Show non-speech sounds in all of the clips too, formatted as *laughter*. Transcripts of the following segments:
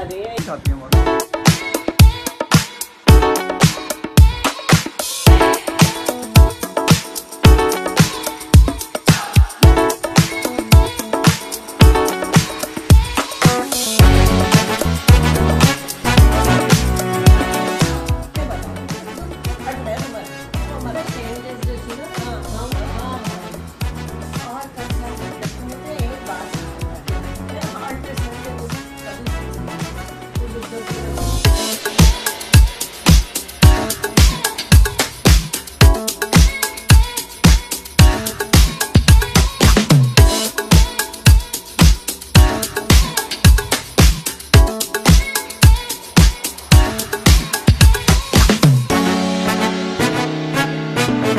Cadê aí? Cadê uma...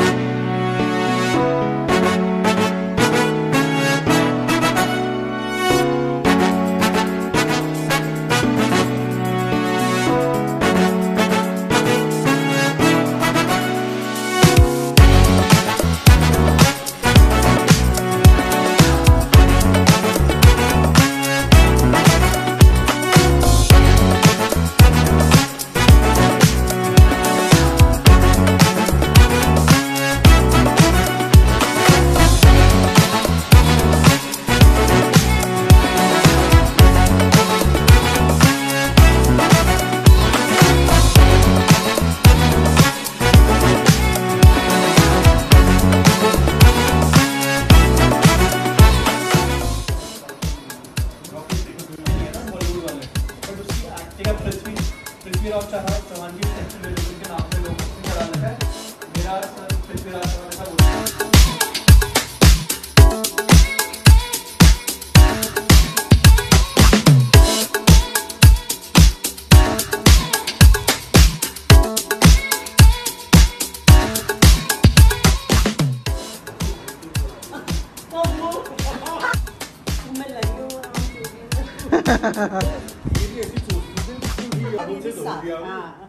हैं बहुत पृथ्वीराज चौहान की सेंट्रल के नाम पे लोगों ने करा रखा है। मेरा सर पृथ्वीराज *laughs* *laughs* चौहान ऐसा बोलता है हाँ